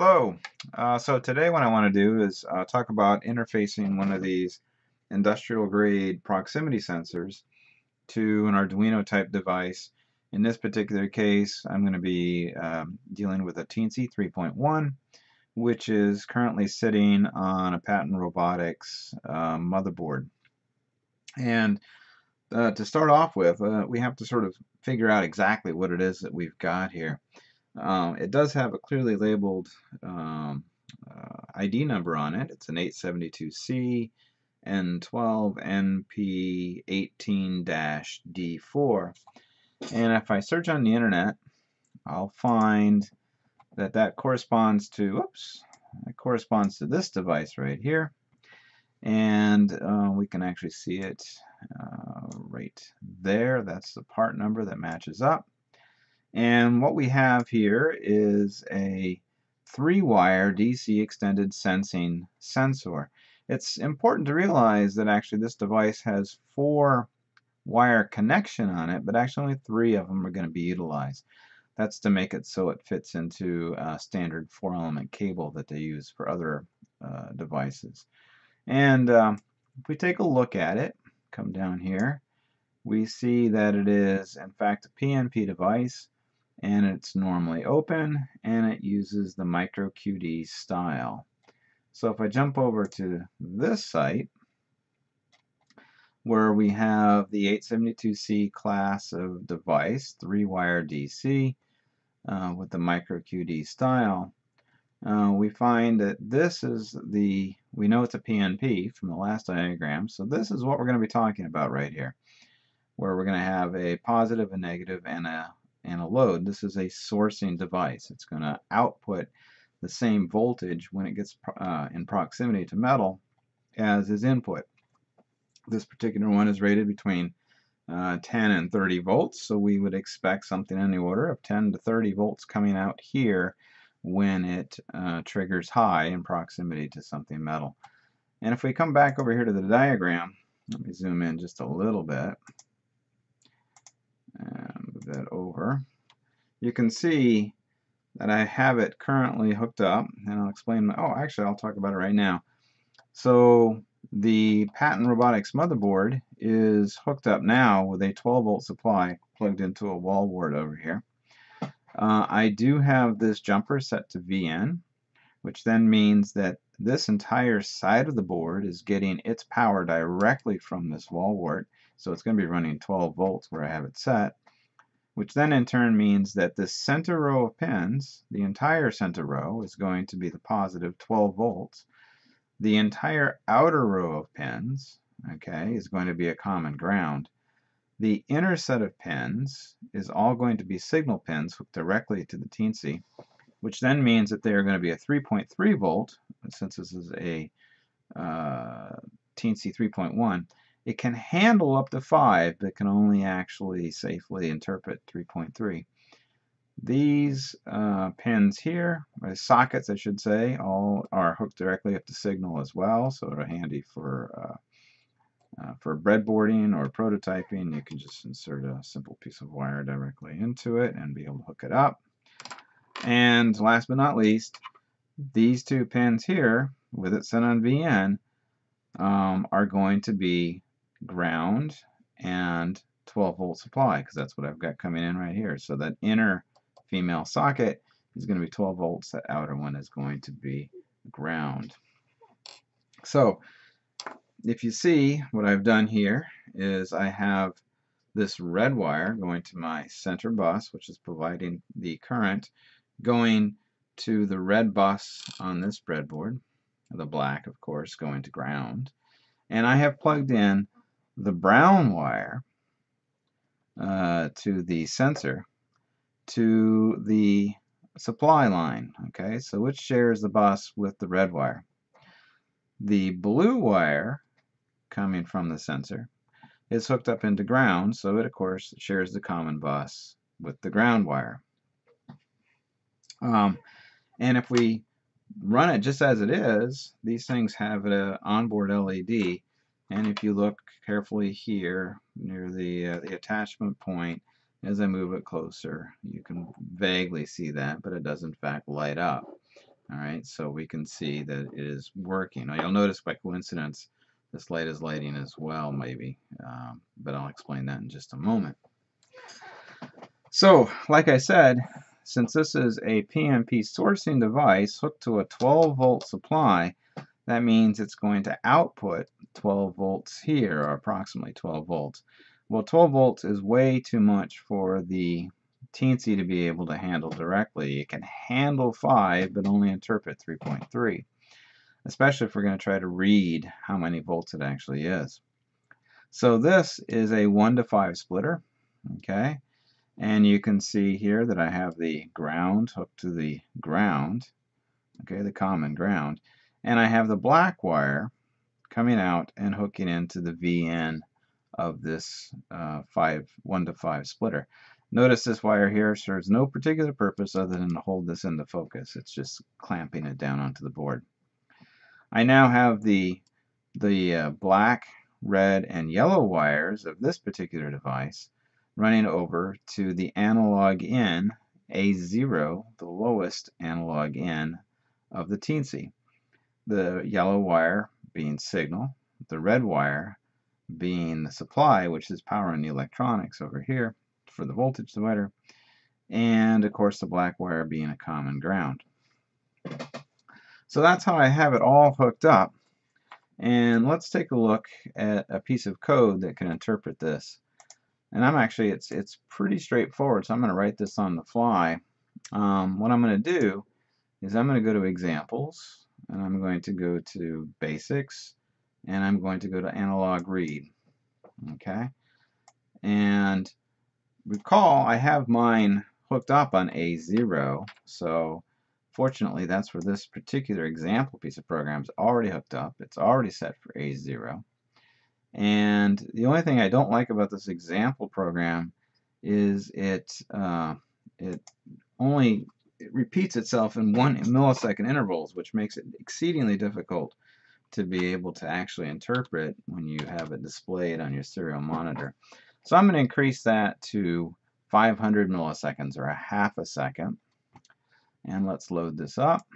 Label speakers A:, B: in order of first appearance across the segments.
A: Hello. Uh, so today what I want to do is uh, talk about interfacing one of these industrial grade proximity sensors to an Arduino type device. In this particular case I'm going to be um, dealing with a Teensy 3.1 which is currently sitting on a Patton Robotics uh, motherboard. And uh, to start off with uh, we have to sort of figure out exactly what it is that we've got here. Um, it does have a clearly labeled um, uh, ID number on it. It's an 872C N12NP18-D4. And if I search on the internet, I'll find that that corresponds to, oops, that corresponds to this device right here. And uh, we can actually see it uh, right there. That's the part number that matches up. And what we have here is a three-wire DC extended sensing sensor. It's important to realize that actually this device has four wire connection on it, but actually only three of them are going to be utilized. That's to make it so it fits into a standard four element cable that they use for other uh, devices. And um, if we take a look at it, come down here, we see that it is in fact a PNP device and it's normally open and it uses the micro QD style. So if I jump over to this site where we have the 872C class of device, three-wire DC uh, with the micro QD style, uh, we find that this is the, we know it's a PNP from the last diagram, so this is what we're going to be talking about right here, where we're going to have a positive, a negative, and a and a load. This is a sourcing device. It's going to output the same voltage when it gets uh, in proximity to metal as is input. This particular one is rated between uh, 10 and 30 volts, so we would expect something in the order of 10 to 30 volts coming out here when it uh, triggers high in proximity to something metal. And if we come back over here to the diagram, let me zoom in just a little bit that over, you can see that I have it currently hooked up, and I'll explain, my, oh, actually, I'll talk about it right now. So the Patton Robotics motherboard is hooked up now with a 12 volt supply plugged into a wall wart over here. Uh, I do have this jumper set to VN, which then means that this entire side of the board is getting its power directly from this wall wart so it's going to be running 12 volts where I have it set, which then in turn means that the center row of pins, the entire center row, is going to be the positive 12 volts. The entire outer row of pins, okay, is going to be a common ground. The inner set of pins is all going to be signal pins hooked directly to the Teensy, which then means that they are going to be a 3.3 volt, since this is a uh, Teensy 3.1, it can handle up to 5, but can only actually safely interpret 3.3. These uh, pins here, or sockets I should say, all are hooked directly up to signal as well, so they're handy for uh, uh, for breadboarding or prototyping. You can just insert a simple piece of wire directly into it and be able to hook it up. And last but not least, these two pins here, with it set on VN, um, are going to be ground and 12 volt supply because that's what I've got coming in right here. So that inner female socket is going to be 12 volts. That outer one is going to be ground. So if you see what I've done here is I have this red wire going to my center bus which is providing the current going to the red bus on this breadboard the black of course going to ground and I have plugged in the brown wire uh, to the sensor to the supply line. Okay, so which shares the bus with the red wire? The blue wire coming from the sensor is hooked up into ground, so it of course shares the common bus with the ground wire. Um, and if we run it just as it is, these things have an onboard LED and if you look carefully here near the, uh, the attachment point, as I move it closer, you can vaguely see that, but it does in fact light up. All right, so we can see that it is working. Now you'll notice by coincidence this light is lighting as well, maybe, um, but I'll explain that in just a moment. So, like I said, since this is a PNP sourcing device hooked to a 12 volt supply, that means it's going to output 12 volts here, or approximately 12 volts. Well, 12 volts is way too much for the Teensy to be able to handle directly. It can handle 5, but only interpret 3.3, especially if we're going to try to read how many volts it actually is. So this is a 1 to 5 splitter, okay? And you can see here that I have the ground hooked to the ground, okay, the common ground. And I have the black wire coming out and hooking into the VN of this uh, five, 1 to 5 splitter. Notice this wire here serves no particular purpose other than to hold this into focus. It's just clamping it down onto the board. I now have the, the uh, black, red, and yellow wires of this particular device running over to the analog in A0, the lowest analog in of the Teensy. The yellow wire being signal, the red wire being the supply, which is powering the electronics over here for the voltage divider, and of course the black wire being a common ground. So that's how I have it all hooked up. And let's take a look at a piece of code that can interpret this. And I'm actually, it's, it's pretty straightforward, so I'm going to write this on the fly. Um, what I'm going to do is I'm going to go to examples, and I'm going to go to basics, and I'm going to go to analog read. Okay? And recall, I have mine hooked up on A0, so fortunately that's where this particular example piece of program is already hooked up. It's already set for A0. And the only thing I don't like about this example program is it uh, it only it repeats itself in one millisecond intervals, which makes it exceedingly difficult to be able to actually interpret when you have it displayed on your serial monitor. So I'm going to increase that to 500 milliseconds or a half a second. And let's load this up.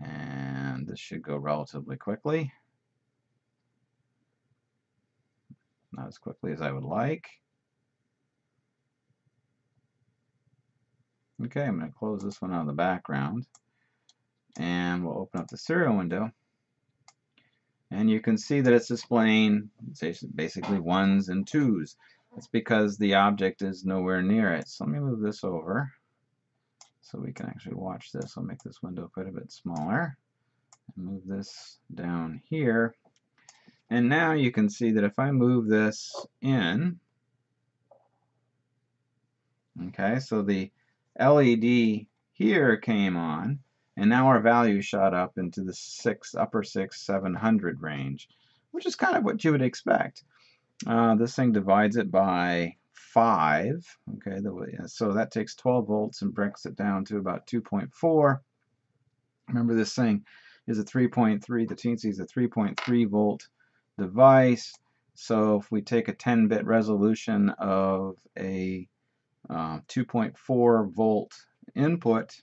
A: And this should go relatively quickly. not as quickly as I would like. Okay, I'm going to close this one out of the background and we'll open up the serial window and you can see that it's displaying basically ones and twos. It's because the object is nowhere near it. So let me move this over so we can actually watch this. I'll make this window quite a bit smaller and move this down here and now you can see that if I move this in, okay, so the LED here came on, and now our value shot up into the six, upper six, 700 range, which is kind of what you would expect. Uh, this thing divides it by 5, okay, the, so that takes 12 volts and breaks it down to about 2.4. Remember this thing is a 3.3, the Teensy is a 3.3 volt device. So if we take a 10-bit resolution of a uh, 2.4 volt input,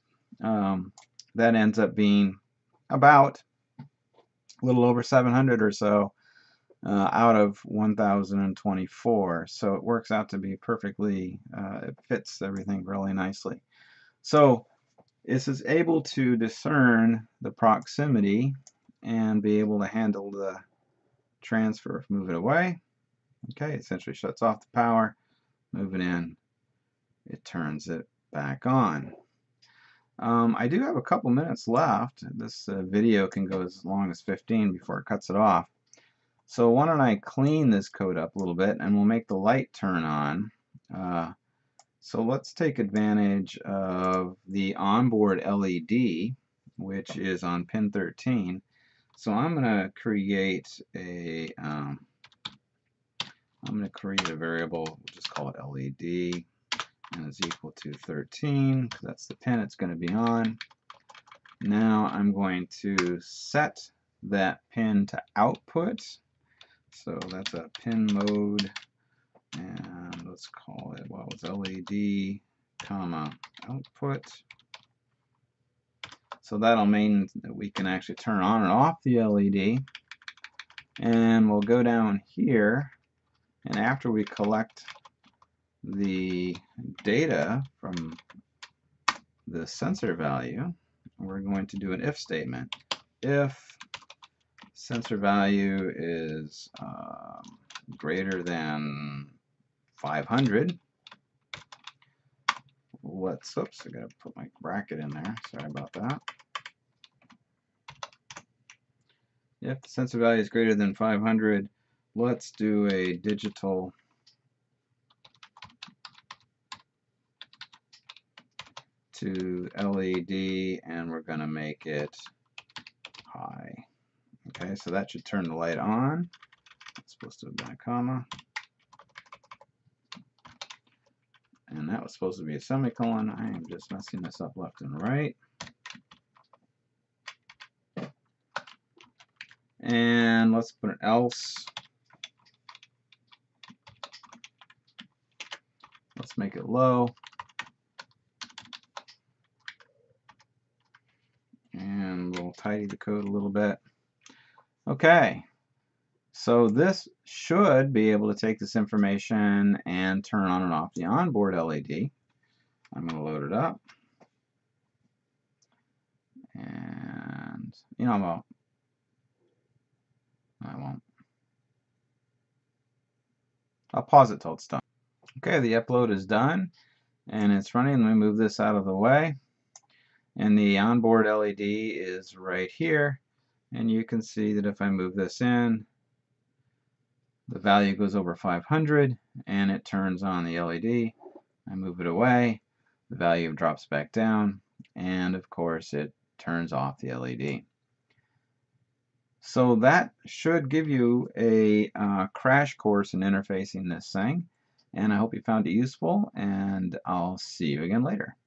A: um, that ends up being about a little over 700 or so uh, out of 1024. So it works out to be perfectly, uh, it fits everything really nicely. So this is able to discern the proximity and be able to handle the transfer, move it away. Okay, essentially shuts off the power, move it in, it turns it back on. Um, I do have a couple minutes left. This uh, video can go as long as 15 before it cuts it off. So why don't I clean this code up a little bit and we'll make the light turn on. Uh, so let's take advantage of the onboard LED, which is on pin 13. So I'm going to create a, um, I'm going to create a variable, we'll just call it LED, it's equal to 13, because that's the pin it's going to be on. Now I'm going to set that pin to output. So that's a pin mode, and let's call it, well, it's LED, comma, output. So that'll mean that we can actually turn on and off the LED. And we'll go down here, and after we collect the data from the sensor value, we're going to do an if statement. If sensor value is um, greater than 500, let's, oops, I gotta put my bracket in there, sorry about that. If the sensor value is greater than 500, let's do a digital to LED and we're going to make it high. Okay, so that should turn the light on. It's supposed to have been a comma. And that was supposed to be a semicolon. I am just messing this up left and right. And let's put an else. Let's make it low. And we'll tidy the code a little bit. Okay, so this should be able to take this information and turn on and off the onboard LED. I'm going to load it up. And, you know, I'm I won't. I'll pause it till it's done. Okay, the upload is done and it's running. Let me move this out of the way. And the onboard LED is right here. And you can see that if I move this in, the value goes over 500 and it turns on the LED. I move it away, the value drops back down, and of course it turns off the LED. So that should give you a uh, crash course in interfacing this thing. And I hope you found it useful, and I'll see you again later.